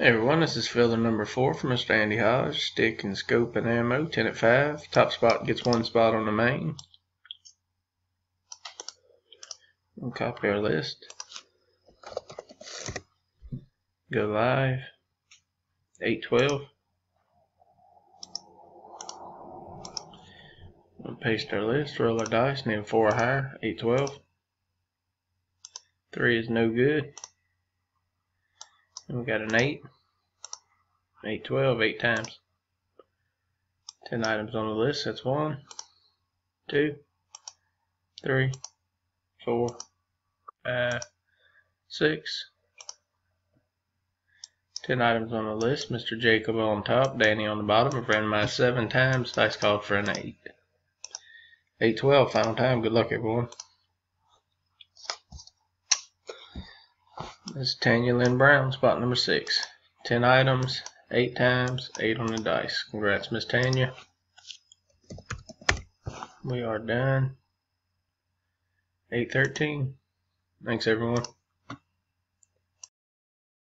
Hey everyone, this is fielder number four for Mr. Andy Hodge. Stick and scope and ammo, 10 at 5. Top spot gets one spot on the main. We'll copy our list. Go live. 812. We'll paste our list, roll our dice, name 4 or higher, 812. 3 is no good. And we got an 8. 8, 12, 8 times. 10 items on the list. That's 1, 2, 3, 4, 5, 6. 10 items on the list. Mr. Jacob on top, Danny on the bottom. I've randomized 7 times. Dice called for an 8. 8, 12, final time. Good luck, everyone. This is Tanya Lynn Brown, spot number six. Ten items, eight times, eight on the dice. Congrats, Miss Tanya. We are done. 813. Thanks, everyone.